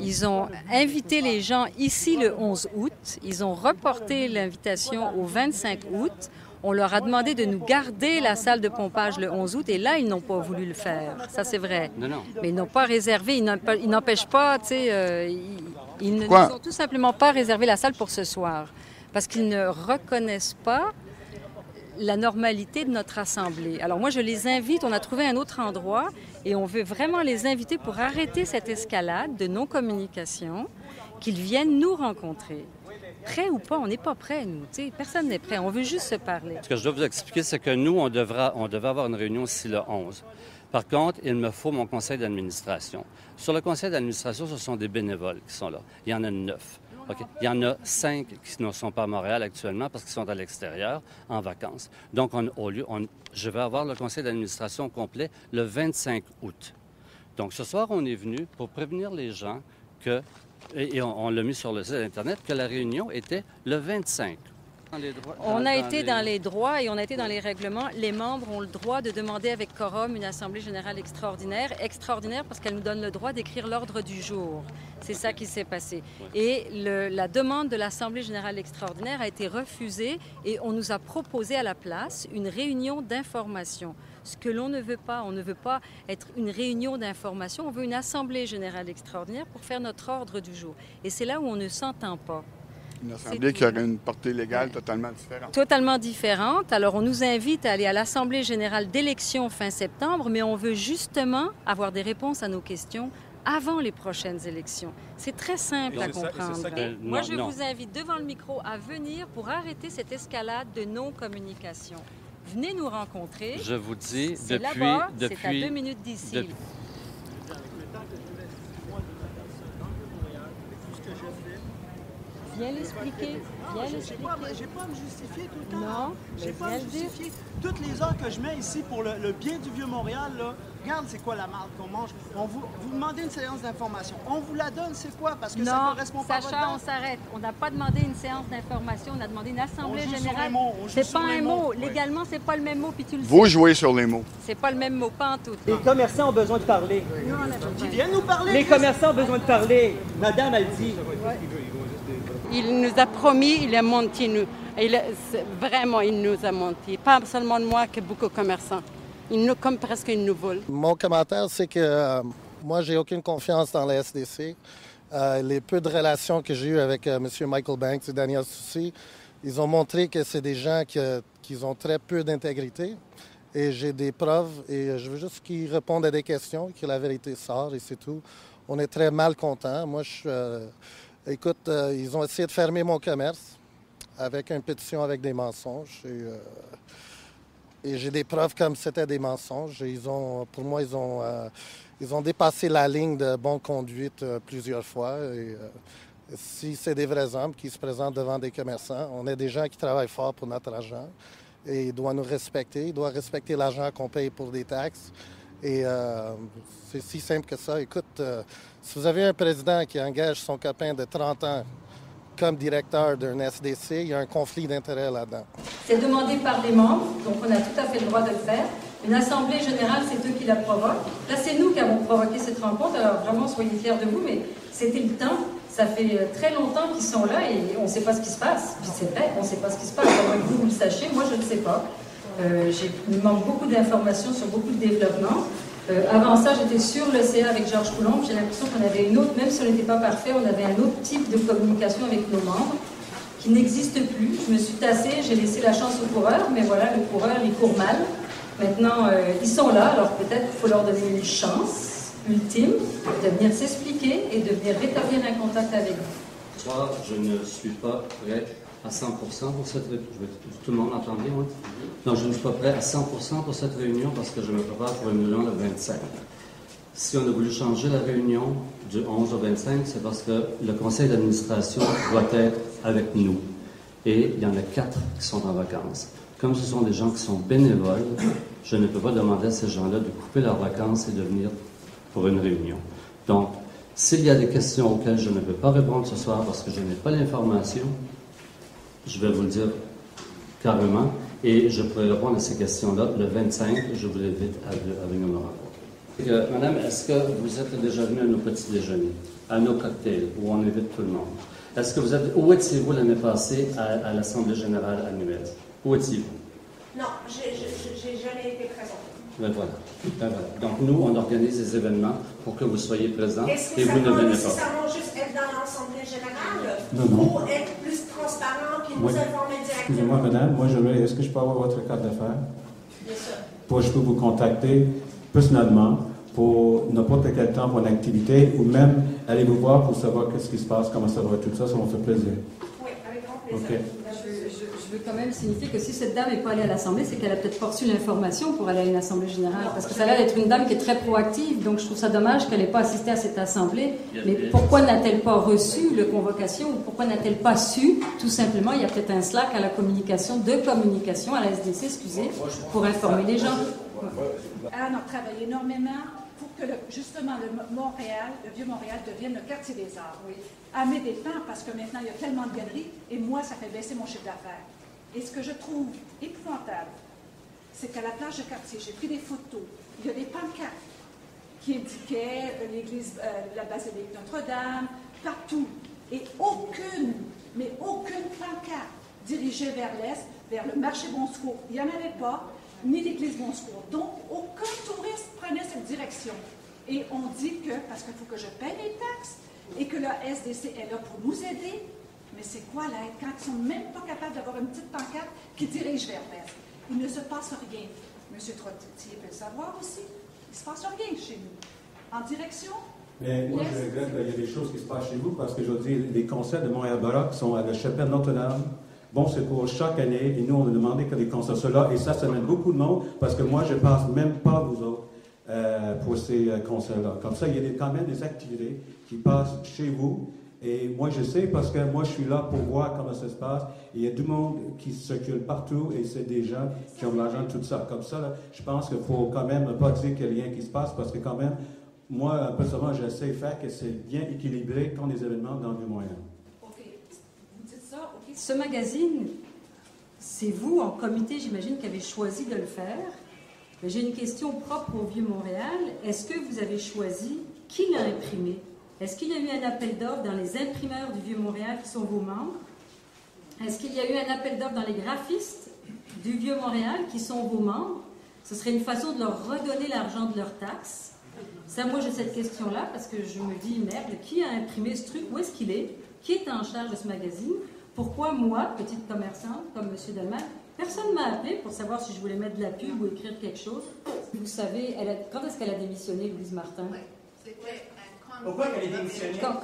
Ils ont invité les gens ici le 11 août. Ils ont reporté l'invitation au 25 août. On leur a demandé de nous garder la salle de pompage le 11 août et là, ils n'ont pas voulu le faire. Ça, c'est vrai. Non, non. Mais ils n'ont pas réservé, ils n'empêchent pas, tu sais, euh, ils, ils ne nous ont tout simplement pas réservé la salle pour ce soir parce qu'ils ne reconnaissent pas la normalité de notre assemblée. Alors moi, je les invite, on a trouvé un autre endroit et on veut vraiment les inviter pour arrêter cette escalade de non-communication, qu'ils viennent nous rencontrer. Prêt ou pas, on n'est pas prêt, nous. personne n'est prêt. On veut juste se parler. Ce que je dois vous expliquer, c'est que nous, on, devra, on avoir une réunion ici le 11. Par contre, il me faut mon conseil d'administration. Sur le conseil d'administration, ce sont des bénévoles qui sont là. Il y en a neuf. Il y en a cinq qui ne sont pas à Montréal actuellement parce qu'ils sont à l'extérieur en vacances. Donc, au lieu, je vais avoir le conseil d'administration complet le 25 août. Donc, ce soir, on est venu pour prévenir les gens que, et, on, l'a mis sur le site Internet, que la réunion était le 25 on a été dans les droits et on a été dans les règlements. Les membres ont le droit de demander avec quorum une assemblée générale extraordinaire. Extraordinaire parce qu'elle nous donne le droit d'écrire l'ordre du jour. C'est ça qui s'est passé. Et la demande de l'assemblée générale extraordinaire a été refusée et on nous a proposé à la place une réunion d'information. Ce que l'on ne veut pas, on ne veut pas être une réunion d'information, on veut une assemblée générale extraordinaire pour faire notre ordre du jour. Et c'est là où on ne s'entend pas. Une assemblée qui aurait une portée légale totalement différente. Totalement différente. Alors, on nous invite à aller à l'Assemblée générale d'élection fin septembre, mais on veut justement avoir des réponses à nos questions avant les prochaines élections. C'est très simple à comprendre. Moi, je vous invite devant le micro à venir pour arrêter cette escalade de non-communication. Venez nous rencontrer. Je vous dis, depuis... depuis c'est à deux minutes d'ici. Viens l'expliquer. Viens l'expliquer. J'ai pas, pas à me justifier tout le temps. Non, j'ai pas à me justifier. Toutes les heures que je mets ici pour le, bien du Vieux-Montréal, là, regarde c'est quoi la marque qu'on mange. On vous, vous demandez une séance d'information. On vous la donne, c'est quoi? Parce que non, ça correspond pas Sacha, à on s'arrête. On n'a pas demandé une séance d'information, on a demandé une assemblée on générale. C'est pas un mot. Légalement, c'est pas le même mot, puis tu le Vous sais. jouez sur les mots. C'est pas le même mot, pas en tout. Les commerçants ont besoin de parler. Non, on a Qui viennent nous parler. Les commerçants ont besoin de parler. Madame, elle dit. Il nous a promis, il a menti. Nous. Il vraiment, il nous a menti. Pas seulement moi, que beaucoup de commerçants. Il nous, comme presque, une nous vole. Mon commentaire, c'est que euh, moi, j'ai aucune confiance dans la SDC. Euh, les peu de relations que j'ai eues avec euh, M. Michael Banks et Daniel Soucy, ils ont montré que c'est des gens qui, ont très peu d'intégrité. Et j'ai des preuves et je veux juste qu'ils répondent à des questions, que la vérité sort et c'est tout. On est très mal content. Moi, je Écoute, euh, ils ont essayé de fermer mon commerce avec une pétition avec des mensonges. Et, euh, j'ai des preuves comme c'était des mensonges. ils ont, pour moi, ils ont, euh, ils ont dépassé la ligne de bonne conduite plusieurs fois. Et, si c'est des vrais hommes qui se présentent devant des commerçants, on est des gens qui travaillent fort pour notre argent et ils doivent nous respecter. Ils doivent respecter l'argent qu'on paye pour des taxes. Et c'est si simple que ça. Écoute, si vous avez un président qui engage son copain de 30 ans comme directeur d'un SDC, il y a un conflit d'intérêts là-dedans. C'est demandé par les membres, donc on a tout à fait le droit de le faire. Une assemblée générale, c'est eux qui la provoquent. Là, c'est nous qui avons provoqué cette rencontre, alors vraiment, soyez fiers de vous, mais c'était le temps. Ça fait euh, très longtemps qu'ils sont là et on ne sait pas ce qui se passe. Puis c'est vrai, on ne sait pas ce qui se passe. Alors vous, vous le sachiez, moi, je ne sais pas. Euh, il manque beaucoup d'informations sur beaucoup de développements. Euh, avant ça, j'étais sur le CA avec Georges Coulomb. J'ai l'impression qu'on avait une autre, même si on n'était pas parfait, on avait un autre type de communication avec nos membres qui n'existe plus. Je me suis tassée, j'ai laissé la chance aux coureurs, mais voilà, le coureur, il court mal. Maintenant, euh, ils sont là, alors peut-être qu'il faut leur donner une chance ultime de venir s'expliquer et de venir rétablir un contact avec vous. Moi, je ne suis pas prêt à 100 pour cette réunion. Tout le monde entend bien, oui? Non, je ne suis pas prêt à 100 pour cette réunion parce que je me prépare pour une réunion le 25. Si on a voulu changer la réunion du 11 au 25, c'est parce que le conseil d'administration doit être avec nous. Et il y en a quatre qui sont en vacances. Comme ce sont des gens qui sont bénévoles, je ne peux pas demander à ces gens-là de couper leurs vacances et de venir pour une réunion. Donc, s'il y a des questions auxquelles je ne peux pas répondre ce soir parce que je n'ai pas l'information, je vais vous le dire carrément. Et je pourrai répondre à ces questions-là le 25. Je vous invite à, venir me rencontrer. Euh, madame, est-ce que vous êtes déjà venu à nos petits déjeuners, à nos cocktails, où on invite tout le monde? Est-ce que vous êtes, où étiez-vous l'année passée à, à l'Assemblée générale annuelle? Où étiez-vous? Non, j'ai jamais été présente. Ben voilà. Ben voilà. Donc nous, on organise des événements pour que vous soyez présents Est-ce que et ça vous ne venez pas. nécessairement juste être dans l'Assemblée générale Non, non. ou être plus Excusez-moi, madame, moi, je vais, est-ce que je peux avoir votre carte d'affaires? Bien sûr. Pour je peux vous contacter personnellement pour n'importe quel temps pour une activité ou même aller vous voir pour savoir qu'est-ce qui se passe, comment ça va, tout ça, ça me fait plaisir. Oui, avec grand plaisir. Je- veux quand même signifier que si cette dame n'est pas allée à l'Assemblée, c'est qu'elle a peut-être pas reçu l'information pour aller à une Assemblée générale. Parce que ça a l'air d'être une dame qui est très proactive, donc je trouve ça dommage qu'elle n'ait pas assisté à cette Assemblée. Mais pourquoi n'a-t-elle pas reçu le convocation ou pourquoi n'a-t-elle pas su? Tout simplement, il y a peut-être un slack à la communication, de communication, à la SDC, excusez, pour informer les gens. Anne a travaillé énormément pour que le- justement le Mo- Montréal, le vieux Montréal deviine le quartier des arts. Oui. À mes dépens, parce que maintenant il y a tellement de galeries et moi ça fait baisser mon chiffre d'affaires. Et ce que je trouve épouvantable, c'est qu'à la plage de quartier, j'ai pris des photos, il y a des pancartes qui indiquaient euh, l'église, euh, la basilique Notre-Dame, partout. Et aucune, mais aucune pancarte dirigée vers l'est, vers le marché Bon Secours. Il n'y en avait pas, ni l'église Bon Secours. Donc, aucun touriste prenait cette direction. Et on dit que, parce qu'il faut que je paie les taxes, et que la SDC est là pour nous aider, mais c'est quoi l'aide quand ils ne sont même pas capables d'avoir une petite pancarte qui dirige vers l'est? Il ne se passe rien. Monsieur Trottier peut le savoir aussi. Il ne se passe rien chez nous. En direction, Mais moi, je regrette qu'il y a des choses qui se passent chez vous parce que je veux dire, les concerts de Montréal Baroque sont à la chapelle Notre-Dame. Bon, c'est pour chaque année et nous, on a demandé que les concerts soient là et ça, ça mène beaucoup de monde parce que moi, je ne passe même pas vous autres euh, pour ces euh, concerts-là. Comme ça, il y a des- quand même des activités qui passent chez vous et moi, je sais parce que moi, je suis là pour voir comment ça se passe. Il y a du monde qui circule partout et c'est des gens qui ont de l'argent, tout ça. Comme ça, je pense qu'il faut quand même pas dire qu'il n'y a rien qui se passe parce que quand même, moi, personnellement, j'essaie de faire que c'est bien équilibré quand les événements dans le moyen. OK, vous dites ça, OK, Ce magazine, c'est vous, en comité, j'imagine, qui avez choisi de le faire. J'ai une question propre au Vieux-Montréal. Est-ce que vous avez choisi qui l'a imprimé? Est-ce qu'il y a eu un appel d'offres dans les imprimeurs du Vieux-Montréal qui sont vos membres? Est-ce qu'il y a eu un appel d'offres dans les graphistes du Vieux-Montréal qui sont vos membres? Ce serait une façon de leur redonner l'argent de leurs taxes. Ça, moi, j'ai cette question-là parce que je me dis, merde, qui a imprimé ce truc? Où est-ce qu'il est? Qui est en charge de ce magazine? Pourquoi moi, petite commerçante comme M. Delman, personne ne m'a appelé pour savoir si je voulais mettre de la pub ou écrire quelque chose? Vous savez, quand est-ce qu'elle a démissionné, Louise Martin? Pourquoi qu'elle est démissionnée? Quand?